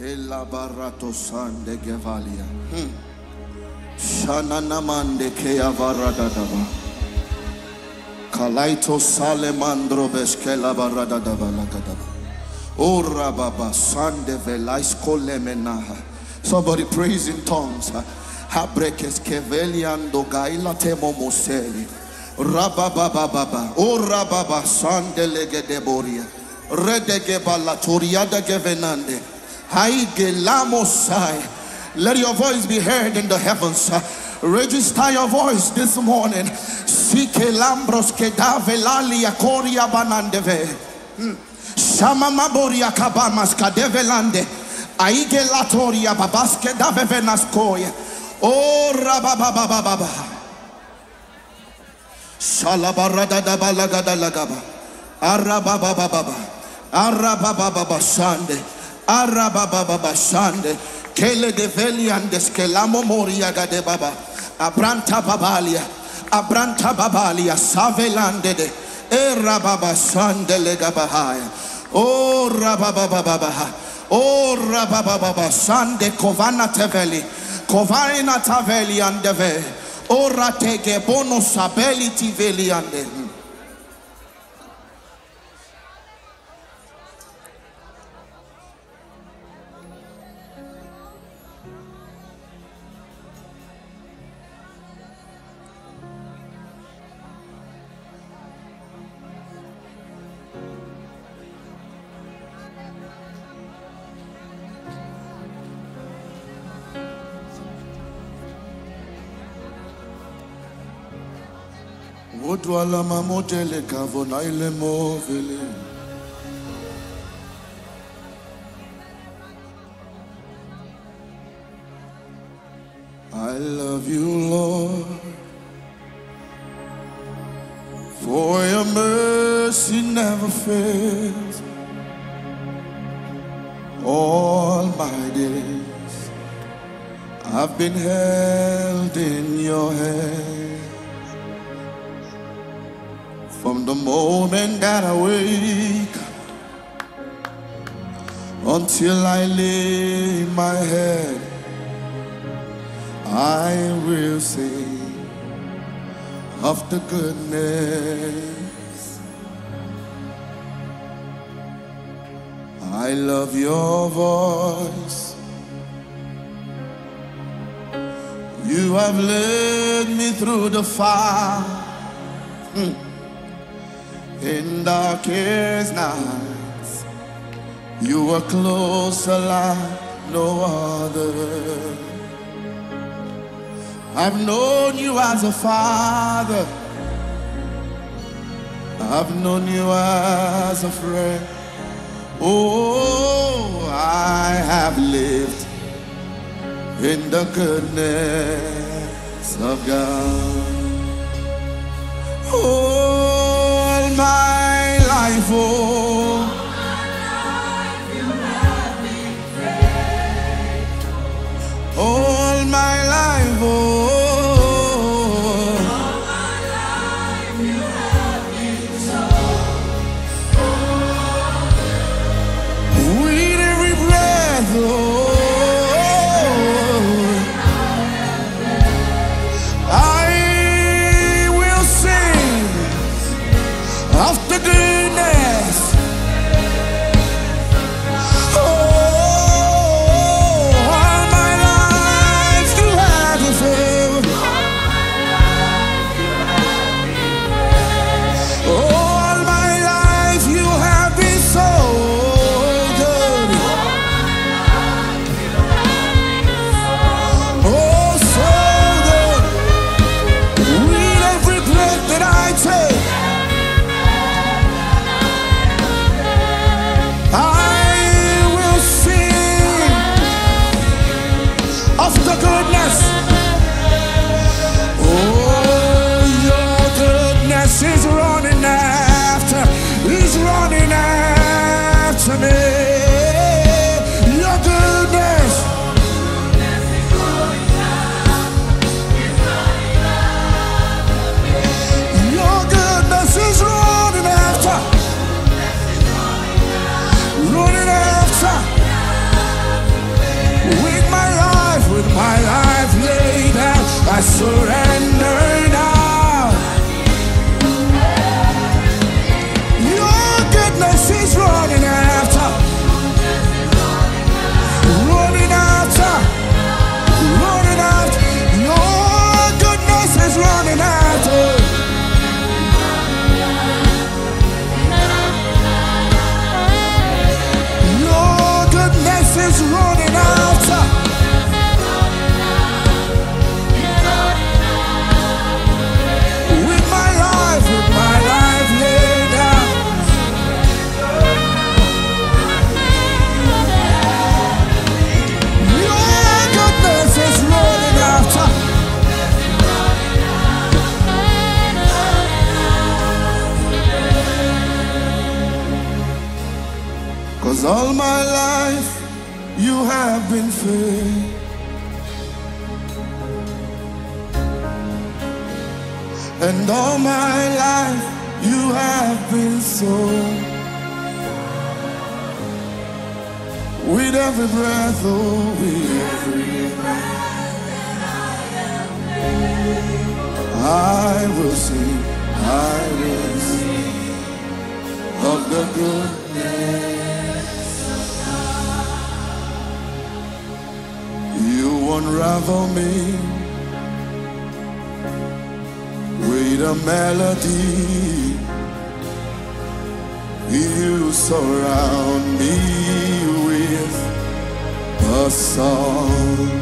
Elabarato sande gevalia. Hmm. Shananamande kea varadadaba. Kalaito salemandro beskela baradadaba lagadaba. Ora baba sande velais kolemenaha. Somebody praise in tongues. Habrekes keveliando gaila temo moseli. Rabababa. Ora baba sande legedeboria. Redege balatoria de gevenande. Let your voice be heard in the heavens. Register your voice this morning. Sike lambros ke davelalia koria banandeve. Shama maboria kabamas kadevelande. Aige latoria babaske davevenaskoye. Oh rabababababa. Shalabarada da balagada lagaba. Arababababa. Arabababa sande. Arabababa sande. Kele de veliandes ke lamo moria gade baba. Abranta babalia. Abranta babalia. Savelande de. E rababa sande legabahaya. Oh rababababa. Oh rabababa sande kovana teveli. Kovana taveli andeve. Ora tege bono sabeli tiveli mamotele ile movele. I love you, Lord, for your mercy never fails. All my days I've been held that wake until I lay my head, I will sing of the goodness. I love your voice. You have led me through the fire hmm. In darkest nights. You were closer like no other. I've known you as a father. I've known you as a friend. Oh, I have lived in the goodness of God. All my Cause all my life you have been fair. And all my life you have been so. With every breath, oh, with every breath I will sing, I will sing of the goodness. unravel me. with a melody. You surround me with a song.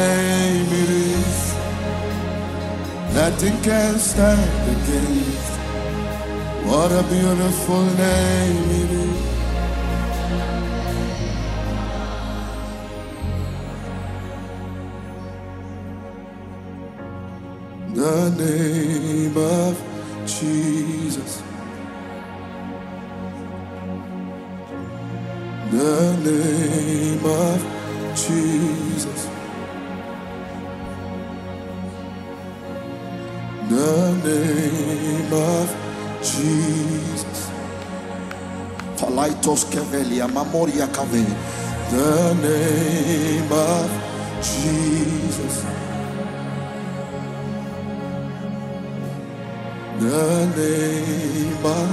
name it is. Nothing can stand against. What a beautiful name it is. The name of Jesus. Sos Kevelia, Mamoria Kave. The name of Jesus. The name of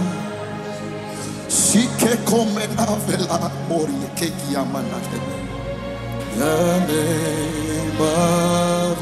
Sike Komena Vela Moria Keki Amanakene. The name of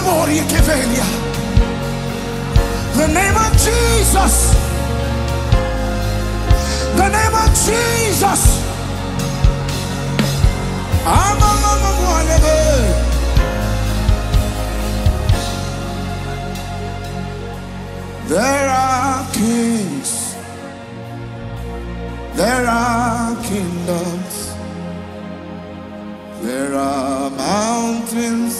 Iguate mamori ekevelia. The name of Jesus. The name of Jesus. Amamamamwalebe. There are kings. There are kingdoms, there are mountains,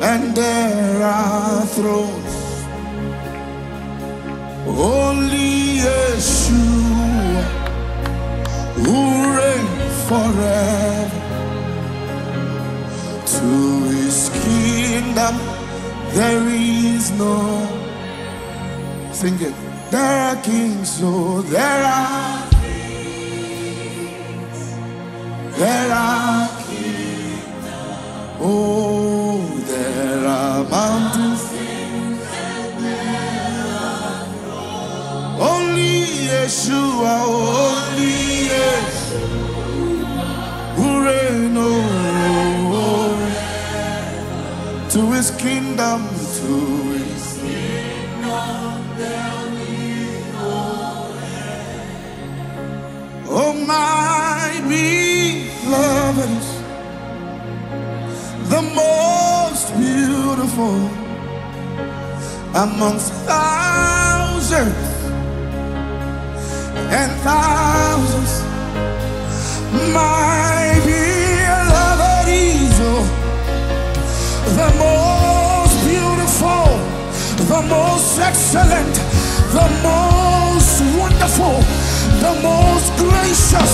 and there are thrones. Only Yeshua, who reigns forever, to his kingdom there is no. Sing it. There are kings, so there are. There are Oh, Yeshua, only Yeshua, who reign to his kingdom, to his kingdom, Oh, my beloved the most beautiful amongst thousands and thousands. My beloved is oh, the most beautiful, the most excellent, the most wonderful, the most gracious.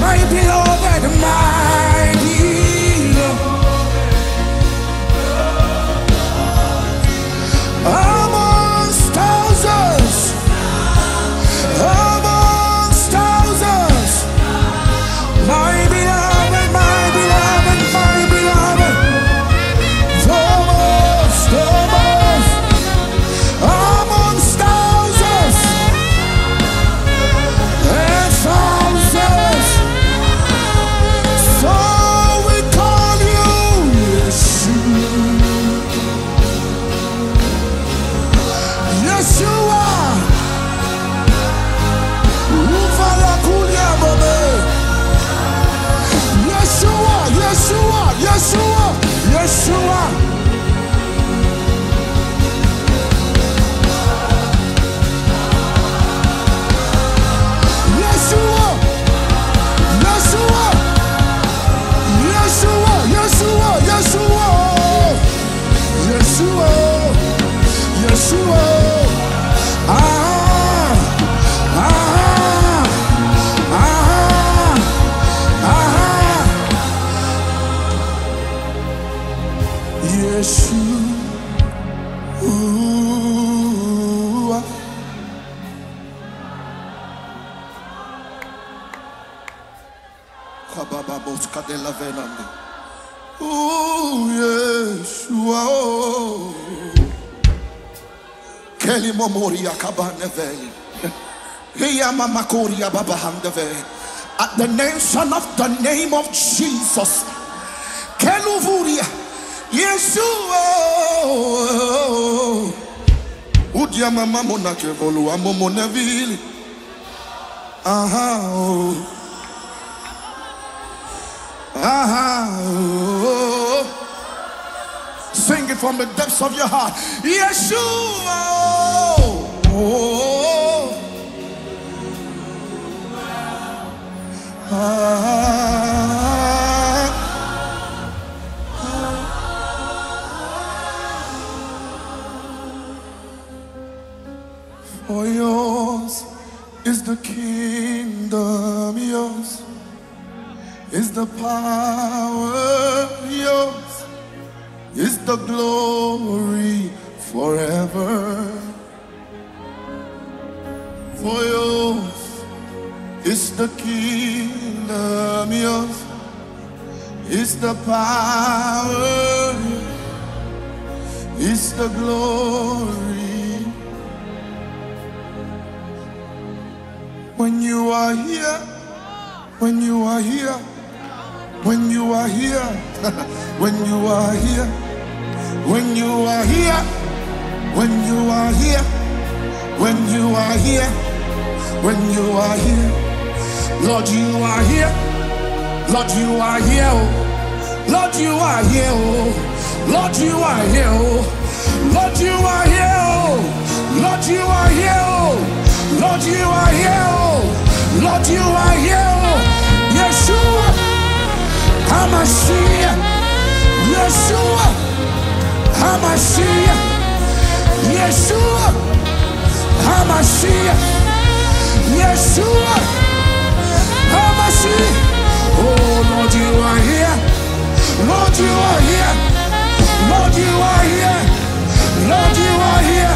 My beloved, my Kabababoska de la Venande. Oh, Yeshua. Oh. Kelly Momoria Kabaneve. Hiya Mamakoria Babahandeve. At the mention of the name of Jesus. Keluvuria. Yeshua. Oh. Udia mama mona kevolu amomonevili. Aha. Oh. Uh-huh. Oh. Sing it from the depths of your heart. Yeshua. Oh. For yours is the kingdom, yours is the power, yours is the glory forever. For yours is the kingdom, yours is the power, is the glory. When you are here, when you are here, when you are here, when you are here, when you are here, when you are here, when you are here, when you are here, Lord, you are here, Lord, you are here, oh. Lord, you are here, oh. Lord, you are here, oh. Lord, you are here, oh. Lord, you are here, oh. Lord, you are here, oh. Lord, you are here, oh. Yeshua, Hamashiach, Yeshua, Hamashiach, Yeshua, Hamashiach, Yeshua, Hamashiach. Oh, Lord, you are here. Lord, you are here. Lord, you are here. Lord, you are here.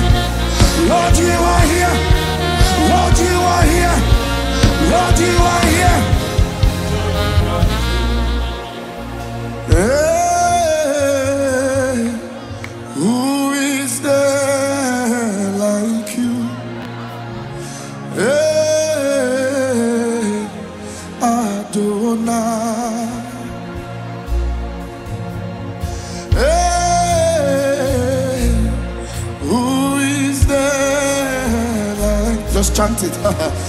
Lord, you are here. Lord, you are here. Lord, you are. Chant it.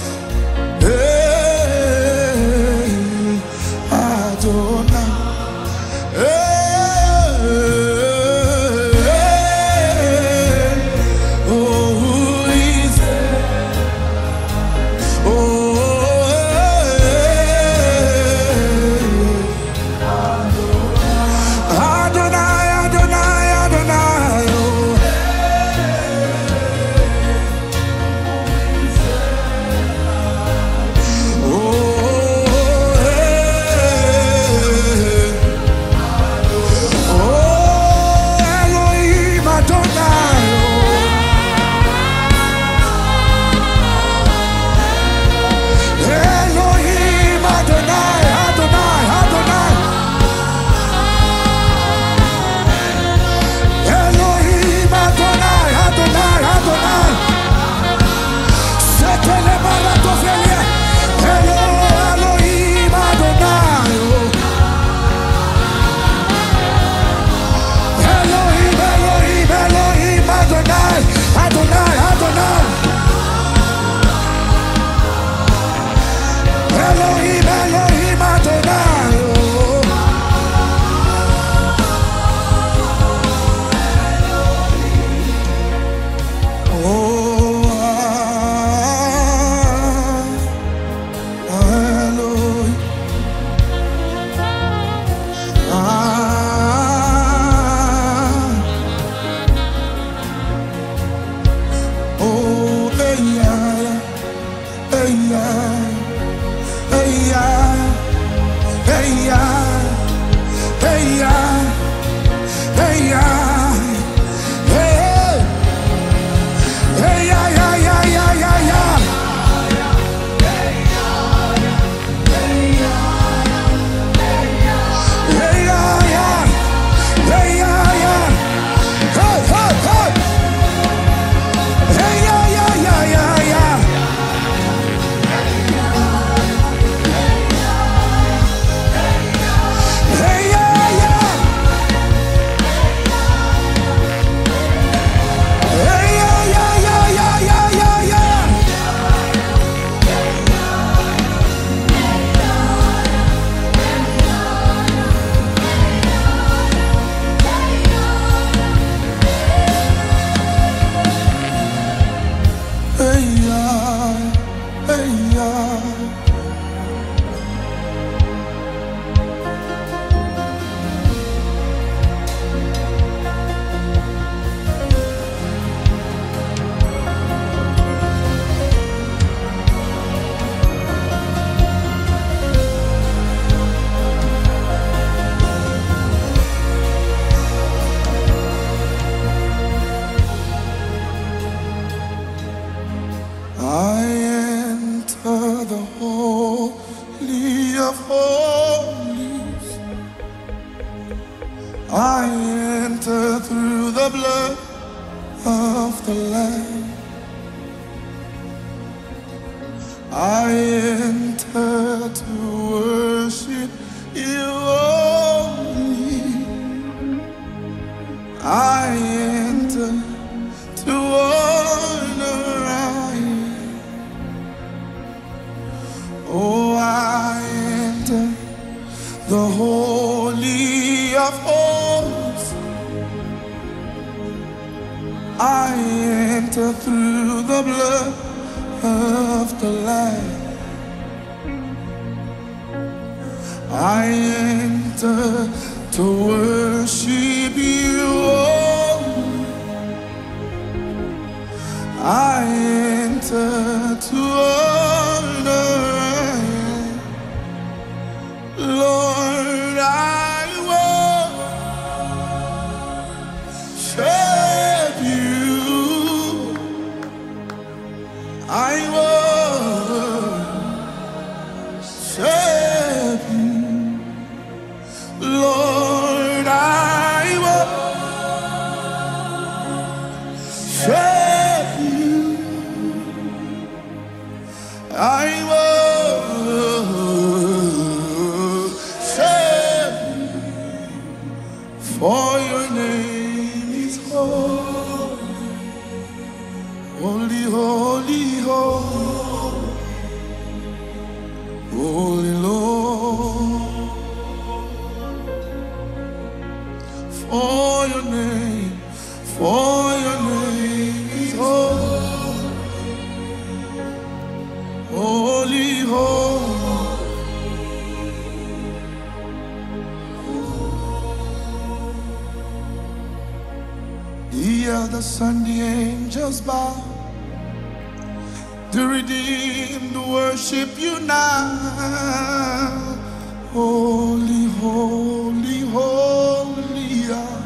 I I will. the sun the angels bow. The redeemed worship you now. Holy, holy, holy are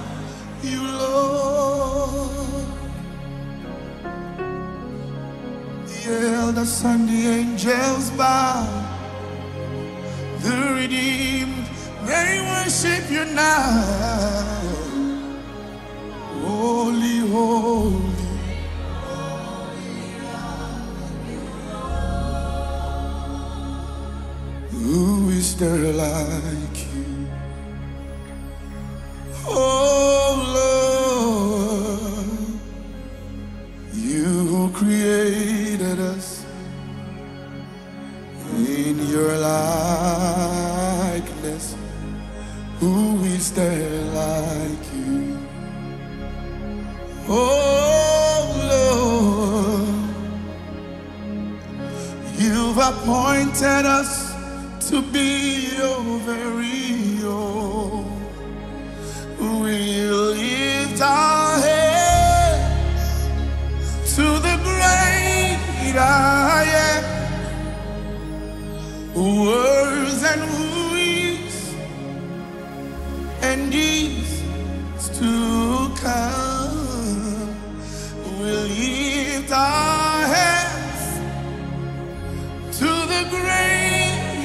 you, Lord. The elders and the angels bow. The redeemed, they worship you now holy. Who is there alive?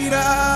respirar.